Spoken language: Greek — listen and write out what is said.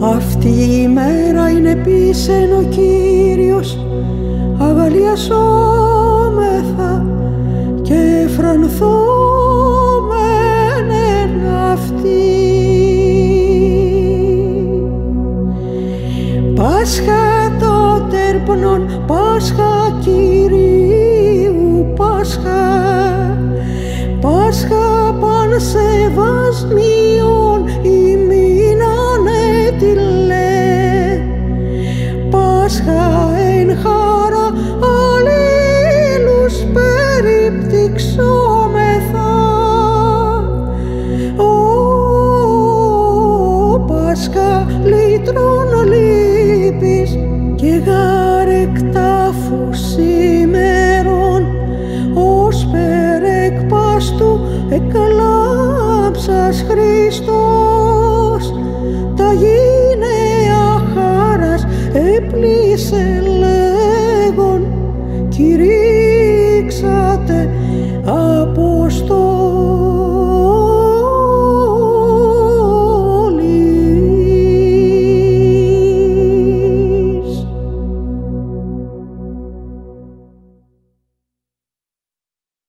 Αυτή η μέρα είναι πίσεν ο Κύριος αγαλιασόμεθα και φρανθόμεν αυτή. Πάσχα το τέρπνον, Πάσχα Κυρίου, Πάσχα, Πάσχα παν σεβασμίων Πάσχα λύτρων λύπης και γαρεκτάφου σήμερον ως περεκπάστου εκλάψας Χριστός τα γίνεα χάρας έπλησε λέγον. Κηρύξατε